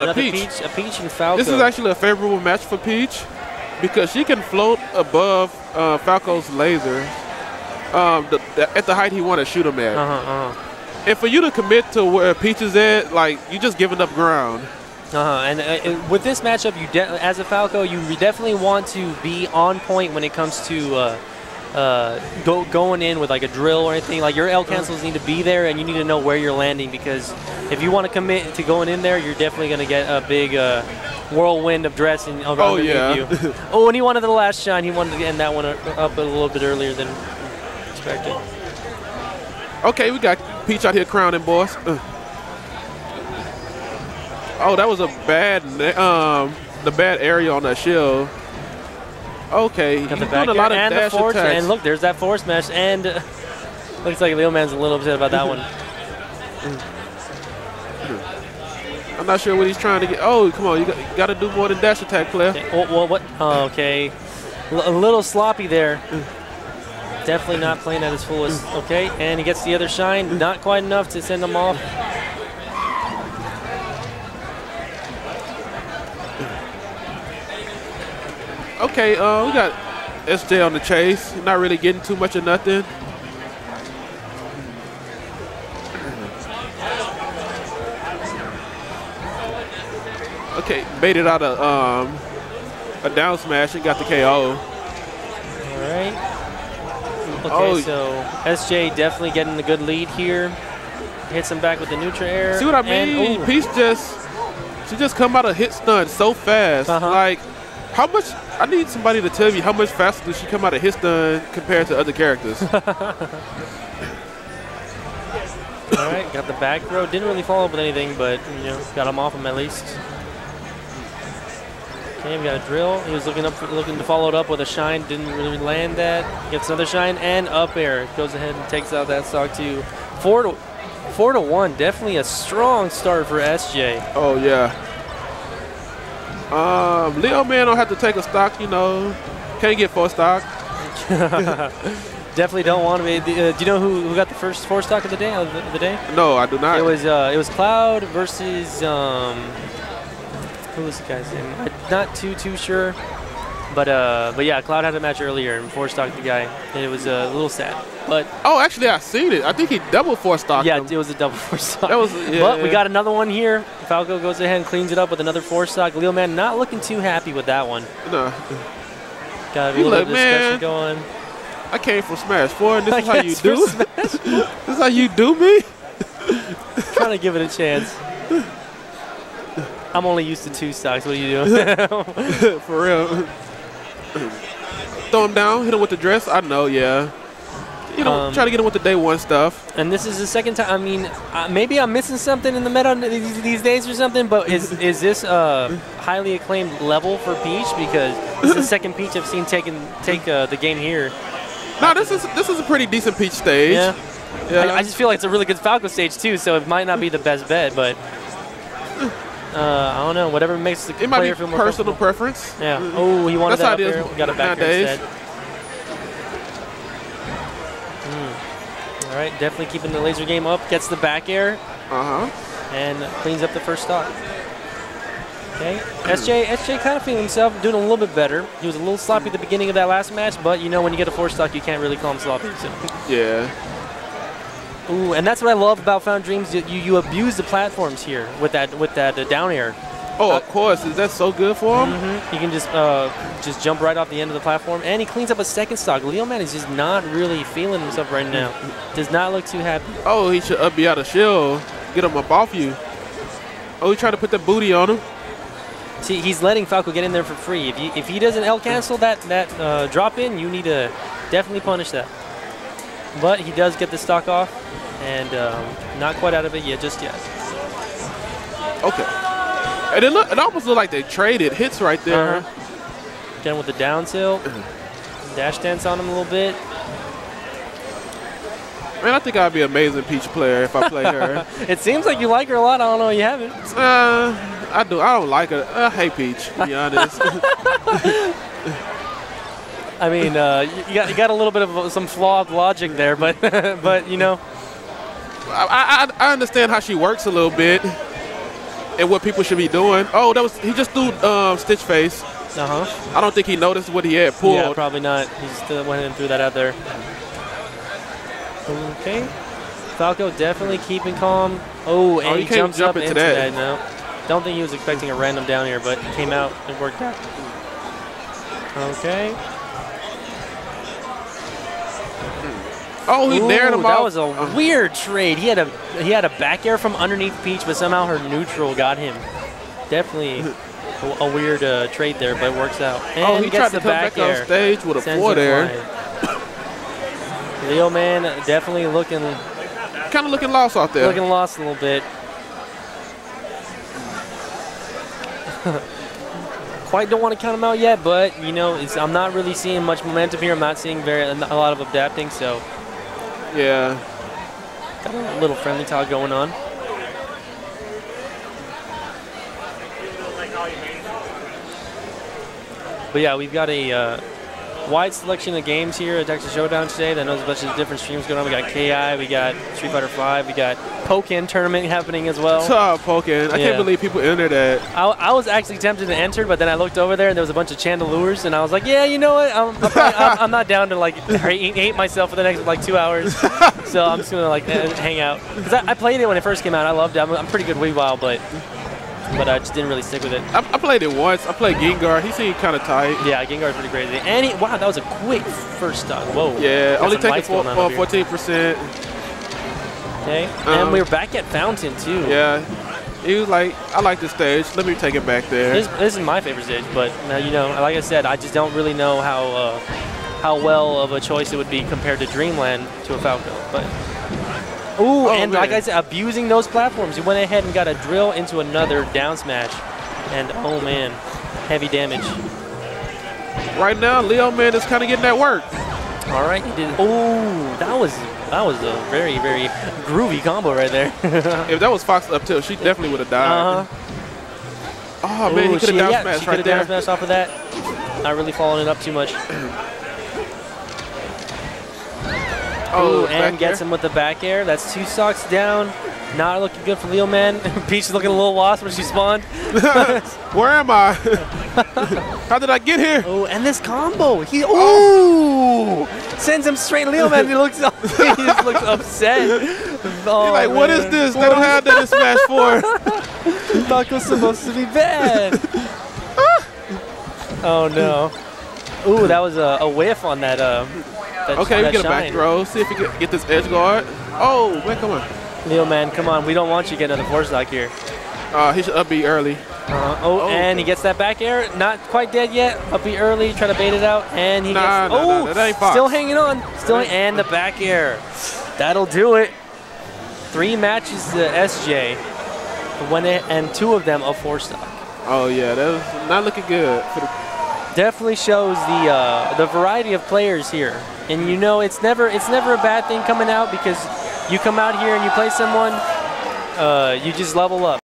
Peach. Peach, a Peach and Falco. This is actually a favorable match for Peach because she can float above uh, Falco's laser um, the, the- at the height he want to shoot him at. Uh huh. Uh-huh. And for you to commit to where Peach is at, like you just giving up ground. Uh-huh. And uh, uh, with this matchup, you de- as a Falco, you definitely want to be on point when it comes to uh, go- going in with like a drill or anything. Like your L cancels need to be there, and you need to know where you're landing because if you want to commit to going in there, you're definitely going to get a big uh, whirlwind of dressing around Oh, yeah. you. oh, and he wanted the last shine. He wanted to end that one up a little bit earlier than expected. Okay, we got Peach out here crowning boys. Uh. Oh, that was a bad, um, the bad area on that shield. Okay, Got he's the doing back a lot of and dash the force, attacks. and look, there's that force mesh, and uh, looks like Leo Man's a little upset about that one. Hmm. I'm not sure what he's trying to get. Oh, come on, you got, got to do more than dash attack, player. Okay, well, well, what? Oh, okay, L- a little sloppy there. Hmm. Definitely not playing at his fullest. Hmm. Okay, and he gets the other shine, not quite enough to send him off. Okay, uh, we got SJ on the chase. Not really getting too much of nothing. Okay, baited out a um a down smash and got the KO. All right. Okay, Oh. so SJ definitely getting the good lead here. Hits him back with the neutral air. See what I mean? ooh. Peach just she just come out of hit stun so fast. Uh-huh. Like how much I need somebody to tell me how much faster does she come out of hit stun compared to other characters. All right, got the back throw. Didn't really follow up with anything, but you know, got him off him at least. Okay, we got a drill. He was looking up, for, looking to follow it up with a shine. Didn't really land that. Gets another shine and up air. Goes ahead and takes out that stock too. four to four to one. Definitely a strong start for SJ. oh yeah. Um, Leo man don't have to take a stock, you know. Can't get four stock. Definitely don't want to be. Uh, do you know who, who got the first four stock of the day? Of the, the day? No, I do not. It was uh, it was Cloud versus um, who was the guy's name? I'm not too too sure, but uh, but yeah, Cloud had a match earlier and four stocked the guy, and it was uh, a little sad. But oh, actually, I seen it. I think he double four stock. yeah, him. it was a double four stock. That was- yeah, but we got another one here. Falco goes ahead and cleans it up with another four stock. Leo Man not looking too happy with that one. No, Got a He little like, bit of discussion "Man." going. I came from Smash Four, and this is how you do. this is how you do me. Trying to give it a chance. I'm only used to two stocks. What are you doing? For real. Throw him down, hit him with the dress. I know, yeah. You know, Um, try to get him with the day one stuff. And this is the second time. I mean, uh, maybe I'm missing something in the meta these, these days or something. But is is this a highly acclaimed level for Peach? Because this is the second Peach I've seen taking take uh, the game here. No, this is this is a pretty decent peach stage. Yeah. Yeah. I, I just feel like it's a really good Falco stage too. So it might not be the best bet, but uh, I don't know. Whatever makes the it might player be feel more personal preference. Yeah. Oh, he wanted That's that up there. Got it back instead. All right, definitely keeping the laser game up. Gets the back air. Uh huh. and cleans up the first stock. Okay, SJ SJ kind of feeling himself, doing a little bit better. He was a little sloppy at the beginning of that last match, but you know when you get a four stock, you can't really call him sloppy. So. Yeah. Ooh, and that's what I love about Fountain Dreams. You, you abuse the platforms here with that with that uh, down air. Oh, of course. Is that so good for him? He can just uh, just jump right off the end of the platform, and he cleans up a second stock. Leo Man is just not really feeling himself right now. Does not look too happy. Oh, he should up you out of shield. Get him up off you. Oh, he tried to put the booty on him. See, he's letting Falco get in there for free. If, you, if he doesn't L cancel that that uh, drop in, you need to definitely punish that. But he does get the stock off, and um, not quite out of it yet, just yet. Okay. And it look, it almost looked like they traded hits right there. Uh-huh. Again with the down tilt, dash dance on him a little bit. Man, I think I'd be an amazing Peach player if I play her. It seems like you like her a lot. I don't know, you haven't. Uh, I do. I don't like her. I hate Peach, to be honest. I mean, uh, you, you got you got a little bit of some flawed logic there, but but you know, I, I, I understand how she works a little bit. And what people should be doing. Oh, that was he just threw um, Stitch face. Uh huh. I don't think he noticed what he had pulled. Yeah, probably not. He still went and threw that out there. Okay. Falco definitely keeping calm. Oh, and Oh, he can't jumps jump up into into that. that. No. Don't think he was expecting a random down here, but came out and worked out. Okay. Oh, he Ooh, him that off. was a weird trade. He had a he had a back air from underneath Peach, but somehow her neutral got him. Definitely a, a weird uh, trade there, but it works out. And oh, he gets tried to the come back back on air. stage with a him there. Leo man definitely looking Kind of looking lost out there. looking lost a little bit. Quite don't want to count him out yet, but you know, it's, I'm not really seeing much momentum here. I'm not seeing very a lot of adapting, so yeah. got a little friendly talk going on. But yeah, we've got a uh, wide selection of games here at Texas Showdown today. That knows a bunch of different streams going on. We got KI, we got Street Fighter Five, we got Pokken tournament happening as well. Tough poking. I Yeah. can't believe people entered that. I, I was actually tempted to enter, but then I looked over there and there was a bunch of chandelures, and I was like, yeah, you know what? I'm, I'm, I'm, I'm not down to like hate, myself for the next like two hours, so I'm just gonna like eh, hang out. Cause I, I played it when it first came out. I loved it. I'm, I'm pretty good Wii while, but but I just didn't really stick with it. I, I played it once. I played Gengar. He seemed kind of tight. Yeah, Gengar's pretty crazy. And he, wow, that was a quick first stock. Whoa. Yeah, only taking lights on fourteen percent. Okay. Um, and we were back at Fountain too. Yeah, he was like, I like this stage. Let me take it back there. This, this is my favorite stage, but uh, you know, like I said, I just don't really know how uh, how well of a choice it would be compared to Dreamland to a Falco. But ooh, Oh, and like. I said, abusing those platforms. He went ahead and got a drill into another down smash, and oh man, heavy damage. Right now, Leo man is kind of getting that work. All right, he did. Oh, that was that was a very very groovy combo right there. If that was Fox up tilt, she definitely would have died. uh-huh. Oh man, he could have down yeah, smashed she could've down there. smashed off of that. Not really following it up too much. Oh, Ooh, and gets there. him with the back air. That's two stocks down. Not looking good for Leo Man. Peach is looking a little lost when she spawned. Where am I? How did I get here? Oh, and this combo. He ooh sends him straight. Leo Man he looks he just looks upset. Oh, like, what is this? They don't have that in Smash 4. Falco's supposed to be bad. oh no. Ooh, that was a, a whiff on that. Uh, that Okay, that we get a back throw. See if we can get this edge guard. Oh, man, come on. Leo Man, come on. We don't want you getting another four stock here. Uh, he should up B early. Uh, oh, Oh. and he gets that back air. Not quite dead yet. Up be early, try to bait it out, and he Nah, gets. nah, oh, nah, that ain't Fox. still hanging on. Still, and the back air. That'll do it. Three matches to SJ. When it, and two of them a four stock. Oh, yeah, that was not looking good. Definitely shows the uh, the variety of players here. And you know, it's never it's never a bad thing coming out because you come out here and you play someone, uh, you just level up.